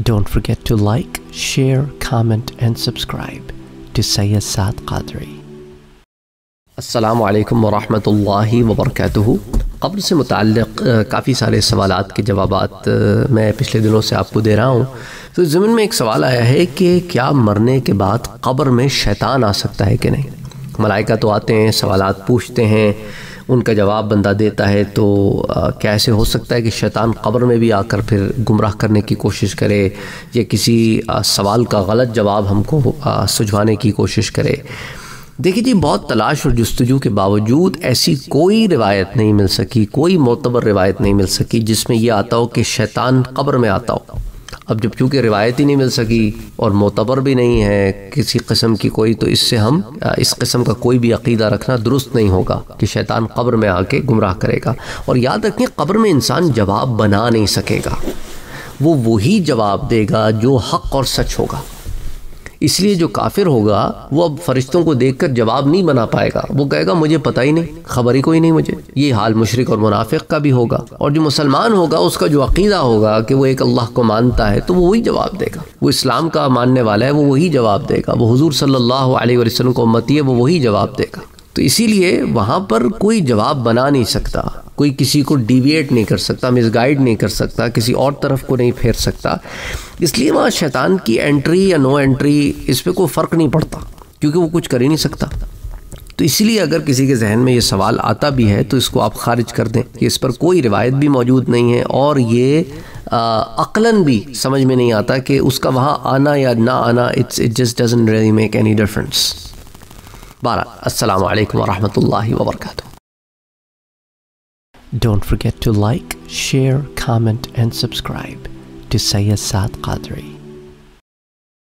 Don't forget to like, share, comment and subscribe to Sayyid Saad Qadri. السلام علیکم ورحمۃ اللہ وبرکاتہ قبر سے متعلق کافی سارے سوالات کے جوابات میں پچھلے دنوں سے آپ کو دے رہا ہوں۔ تو زمین میں ایک سوال آیا ہے کہ کیا مرنے کے بعد قبر میں شیطان آ سکتا ہے کہ نہیں؟ ملائکہ تو آتے ہیں، سوالات پوچھتے ہیں، ان کا جواب بندہ دیتا ہے تو کیا ایسے ہو سکتا ہے کہ شیطان قبر میں بھی آ کر پھر گمراہ کرنے کی کوشش کرے یا کسی سوال کا غلط جواب ہم کو سجھوانے کی کوشش کرے؟ دیکھیے جی بہت تلاش اور جستجو کے باوجود ایسی کوئی روایت نہیں مل سکی، کوئی معتبر روایت نہیں مل سکی جس میں یہ آتا ہو کہ شیطان قبر میں آتا ہو۔ اب جب چونکہ روایت ہی نہیں مل سکی اور معتبر بھی نہیں ہے کسی قسم کی کوئی، تو اس سے ہم، اس قسم کا کوئی بھی عقیدہ رکھنا درست نہیں ہوگا کہ شیطان قبر میں آ کے گمراہ کرے گا۔ اور یاد رکھیں، قبر میں انسان جواب بنا نہیں سکے گا۔ وہ وہی جواب دے گا جو حق اور سچ ہوگا۔ اس لیے جو کافر ہوگا وہ اب فرشتوں کو دیکھ کر جواب نہیں بنا پائے گا۔ وہ کہے گا، مجھے پتہ ہی نہیں، خبر ہی کوئی نہیں مجھے۔ یہ حال مشرق اور منافق کا بھی ہوگا۔ اور جو مسلمان ہوگا، اس کا جو عقیدہ ہوگا کہ وہ ایک اللہ کو مانتا ہے، تو وہ وہی جواب دے گا۔ وہ اسلام کا ماننے والا ہے، وہ وہی جواب دے گا۔ وہ حضور صلی اللہ علیہ وسلم کو امتی ہے، وہ وہی جواب دے گا۔ تو اسی لیے وہاں پر کوئی جواب بنا نہیں سکتا، کوئی کسی کو ڈیویٹ نہیں کر سکتا مس گائیڈ نہیں کر سکتا، کسی اور طرف کو نہیں پھیر سکتا۔ اس لیے وہاں شیطان کی انٹری یا نو انٹری اس پہ کوئی فرق نہیں پڑتا، کیونکہ وہ کچھ کر ہی نہیں سکتا۔ تو اسی لیے اگر کسی کے ذہن میں یہ سوال آتا بھی ہے تو اس کو آپ خارج کر دیں کہ اس پر کوئی روایت بھی موجود نہیں ہے اور یہ عقلاً بھی سمجھ میں نہیں آتا کہ اس کا وہاں آنا یا نہ آنا it's it just doesn't really make any difference Barat. Assalamu alaikum wa rahmatullahi wa barakatuh. Don't forget to like, share, comment, and subscribe to Sayyid Saad Qadri.